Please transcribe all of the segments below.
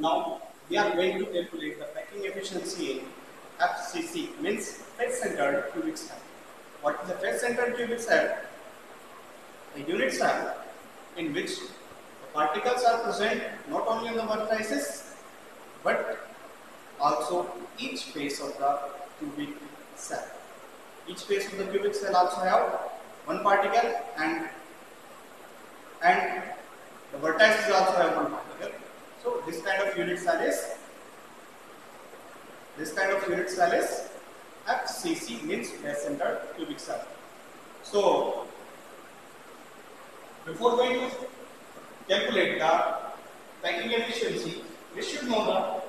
Now we are going to calculate the packing efficiency in FCC means face centered cubic cell. What is the face centered cubic cell? A unit cell in which the particles are present not only on the vertices but also each face of the cubic cell. Each face of the cubic cell also have one particle and and the vertices also have one particle. So this kind of unit cell is this kind of unit cell is FCC means face centered cubic cell. So before going to calculate the packing efficiency, we should know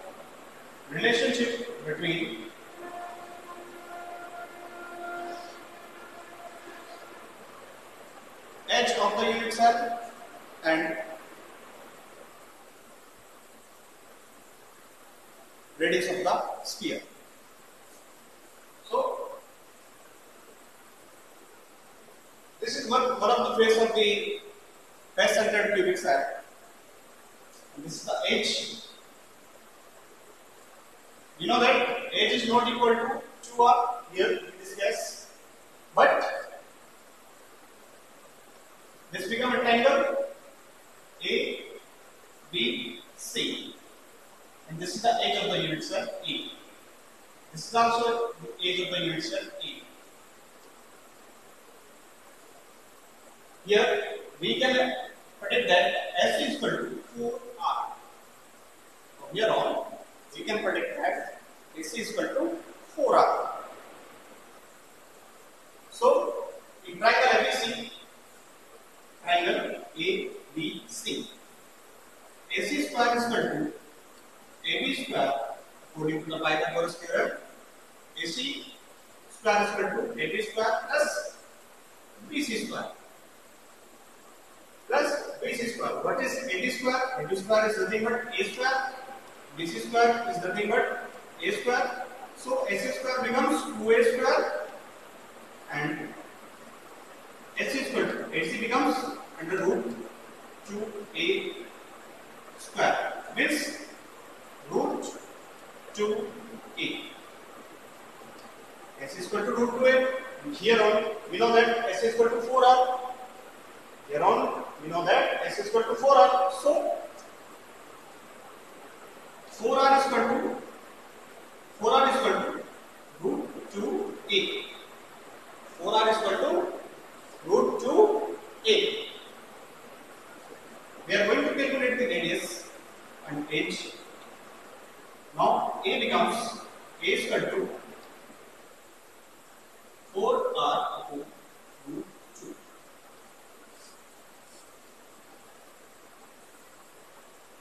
the relationship between edge of the unit cell and radius of the sphere. So, this is one, one of the face of the face centered cubic cell. And this is the edge. You know that edge is not equal to 2r here in this case, but this become a triangle A, B, C. And this is the edge of the unit cell A. This is also the edge of the unit cell A. Here we can predict that S is equal to 4R. From here on, we can predict that S is equal to 4R. So, in triangle ABC, triangle ABC, AC square is equal to AB square according to the Pythagoras theorem. AC square is equal to AB square plus BC square plus BC square. What is AB square? AB square is nothing but A square. BC square is nothing but A square. So AC square becomes 2A square and AC is equal to AC becomes under root 2A square means root 2A. S is equal to root 2A. Here on we know that S is equal to 4R. Here on we know that S is equal to 4R. So 4R is equal to 4R is equal to root 2A. 4R is equal to root 2A. We are going to calculate the radius and edge. Now A becomes A is equal to 4R upon root 2.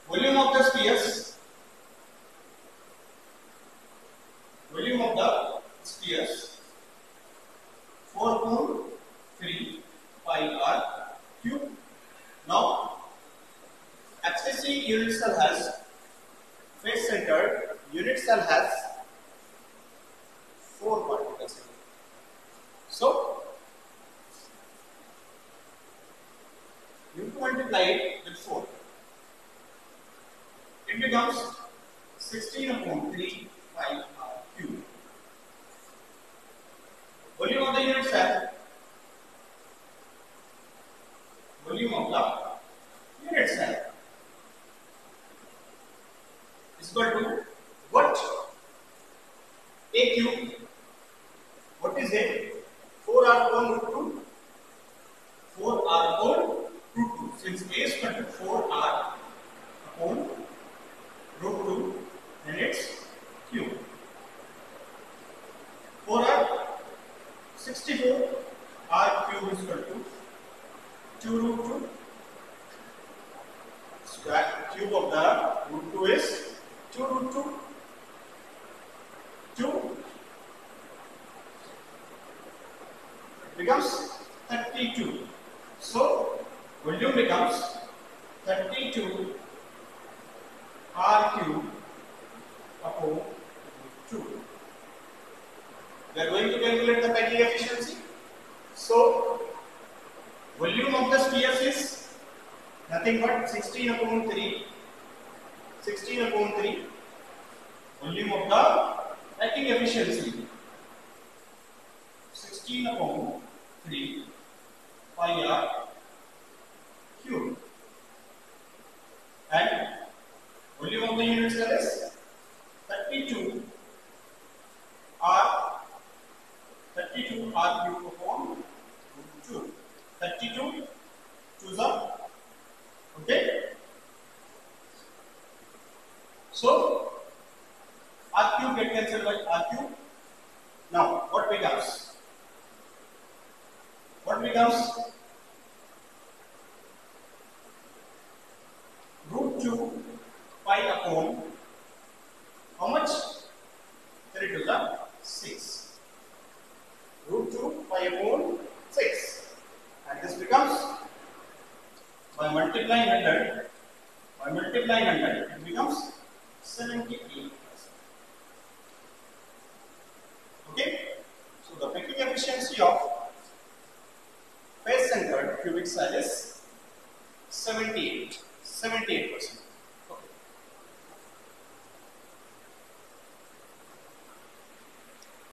Volume of the spheres. Volume of the spheres. 4 upon 3 pi r cube. Now, FCC unit cell has face centered unit cell has four particles. So, you to multiply it with 4. It becomes 16 upon 3 pi r cube. Volume of the unit cell volume of the unit cell is equal to what? A cube. What is A? 4R upon root 2. 4R upon root 2. Since A is equal to 4R upon root 2, then it's cube. 4R 64 R cube is equal to 2 root 2 square cube of the root 2 is 2 root 2 2 it becomes 32 so volume becomes 32 r cube spheres is nothing but 16 upon 3 16 upon 3 volume of the packing efficiency 16 upon 3 pi r cube and volume of the unit cell is 32 r 32 r cube get cancelled by r cube now what becomes? What becomes? Root 2 pi upon how much? 3 to the 6 root 2 pi upon 6 and this becomes by multiplying 100 by multiplying 100 it becomes 78 okay? So the packing efficiency of face centered cubic cell is 78 78 percent